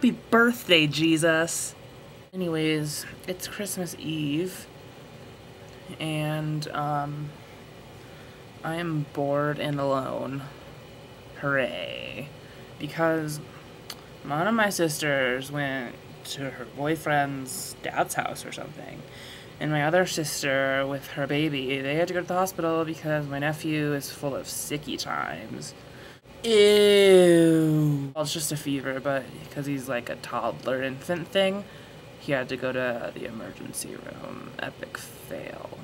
Happy birthday, Jesus! Anyways, it's Christmas Eve, and, um, I am bored and alone. Hooray. Because one of my sisters went to her boyfriend's dad's house or something. And my other sister, with her baby, they had to go to the hospital because my nephew is full of sicky times. Ew. Well, it's just a fever, but because he's like a toddler infant thing, he had to go to the emergency room. Epic fail.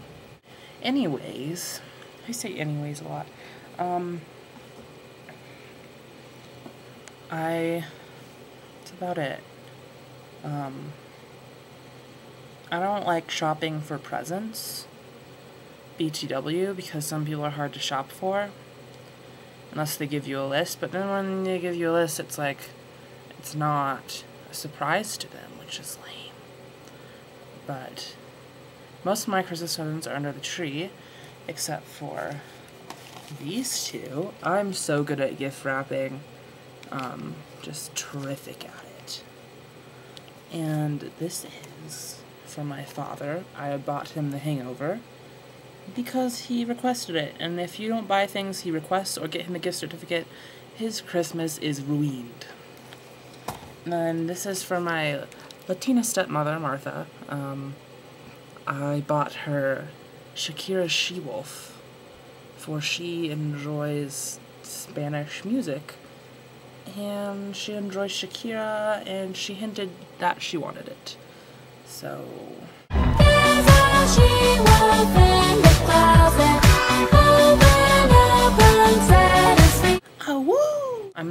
Anyways, I say anyways a lot. Um, I, that's about it. Um, I don't like shopping for presents, BTW, because some people are hard to shop for, unless they give you a list, but then when they give you a list, it's like, it's not a surprise to them, which is lame. But, most of my Christmas presents are under the tree, except for these two. I'm so good at gift wrapping, um, just terrific at it. And this is from my father. I bought him The Hangover because he requested it. And if you don't buy things he requests or get him a gift certificate, his Christmas is ruined. And this is for my Latina stepmother, Martha. Um, I bought her Shakira She-Wolf, for she enjoys Spanish music. And she enjoys Shakira, and she hinted that she wanted it. So.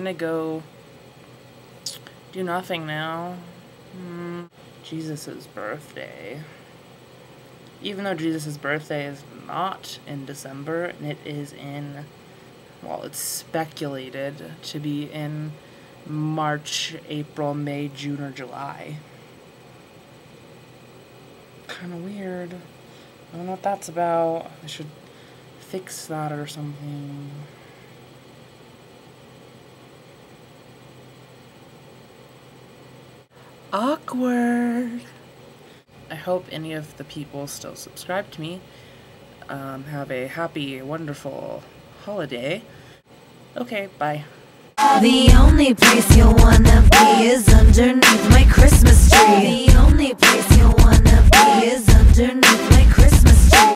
Gonna go do nothing now. Mm, Jesus' birthday. Even though Jesus' birthday is not in December, and it is in, well, it's speculated to be in March, April, May, June, or July kind of weird. I don't know what that's about. I should fix that or something. Awkward. I hope any of the people still subscribe to me um, have a happy, wonderful holiday. Okay, bye. The only place you'll wanna be is underneath my Christmas tree.